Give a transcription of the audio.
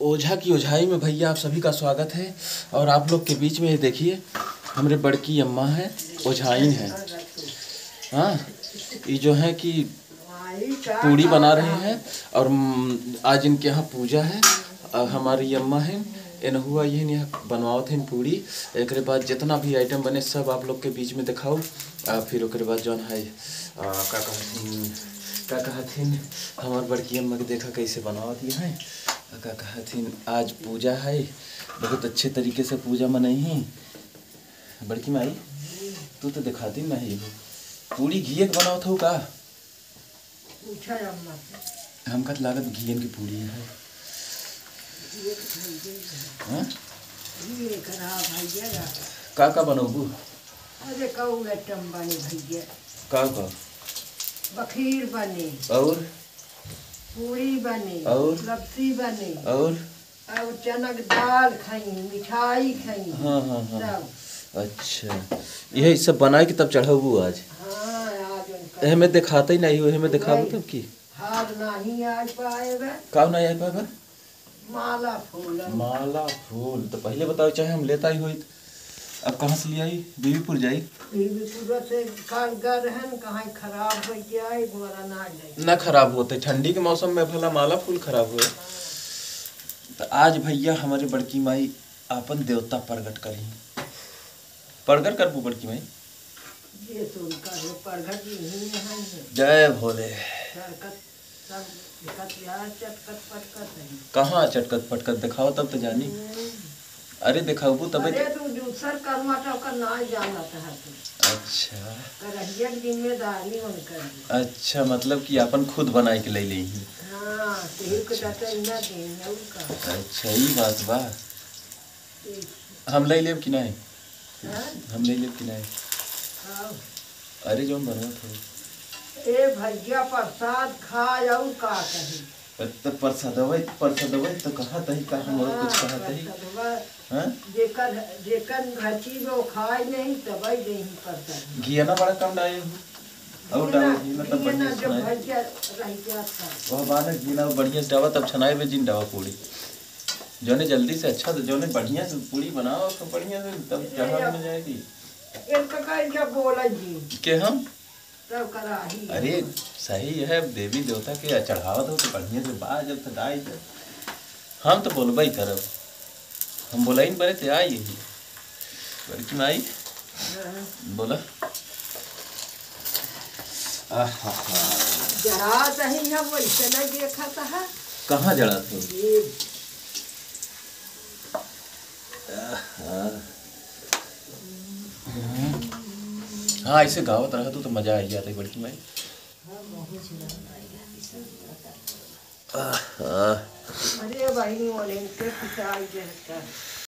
ओझा की ओझाई में भैया आप सभी का स्वागत है और आप लोग के बीच में ये देखिए हमारे बड़की अम्मा है ओझाइन है। हाँ ये जो है कि पूड़ी बना रहे हैं और आज इनके यहाँ पूजा है और हमारी अम्मा है इन हुआ ये यहाँ बनवाओ थे पूड़ी। एक बाद जितना भी आइटम बने सब आप लोग के बीच में दिखाओ आ, फिर ओकरे बाद जौन है का कहथिन का कहथिन हमार बड़की अम्मा के देखा कैसे बनवा दिया है। का कहथिन आज पूजा है। बहुत अच्छे तरीके से पूजा मनाई है। बड़की माई तू तो दिखाती नहीं हो। पूड़ी घी के बनाओ था का हमका तो लागत घियन की पूड़ी है? हाँ? का का बनोबू अरे का का? बखीर बने। और? पूरी बने और? लपसी बने और? और चनक दाल खाई मिठाई खाई। हाँ हाँ हाँ। अच्छा। यही सब बनाए के तब चढ़ाबू आज? हाँ आज उनका एह में दिखाते ही नहीं हो में दिखाबू तब की? हार नहीं आज पाएगा। का नहीं आए पाएगा? माला फूल। माला फूल तो पहले बताओ चाहे हम लेता ही होई अब कहाँ से ले आई? बीबीपुर जाई? बीबीपुर से काल गरहन कहाँ खराब हो गोरा ना जाए ना खराब होते ठंडी के मौसम में भला माला फूल खराब हुए। तो आज भैया हमारे बड़की माई आपन देवता प्रगट करी। प्रगट करबू बड़की माई। ये तो जय भोले। कहाँ चटकत पटकत दिखाओ तब तो जानी। अरे दिखाबू तब दूसर कर्मा तो का ना जाना था अच्छा। करहिया की ज़िम्मेदारी उनकर अच्छा मतलब कि अपन खुद बनाए के ले ली। हाँ तेल को जाता इना देना उनका। अच्छा ये बात बा। हम ले लेब कि नहीं? हाँ? हम ले लेब कि नहीं? हाँ। अरे जौन बनवा था ए भैया प्रसाद खा जाऊ का कही? तो परसदवै परसदवै तो कहा तही का हम और कुछ कहा तही हाँ? जेकर जेकर रची वो खाए नहीं तबई नहीं प्रसाद घी ना बड़ा कम डाले और डाले घी मतलब ये ना बढ़िया जो सुनाए। वह बाने घी ना बढ़िया डावा तब छनाए में जिन डावा पूरी। जोने जल्दी से अच्छा तो जोने बढ़िया से पूरी बनाओ तो बढ़िया से तब जहाँ में जाएगी। इनका क्या बोला जी। के हम? तब कराही अरे सही है देवी देवता के चढ़ावा दो तो बढ़िया से बा जब तक आई जब हम तो बोलबे करब। हम बोला ही बड़े थे आई बड़की हाँ। बोला हम वैसे नहीं देखा था कहाँ जड़ा थे ये हाँ। ऐसे गावत रहा तो, तो मज़ा आ जाता बड़की माई अरे भाई बोले इनके पिताई जैसा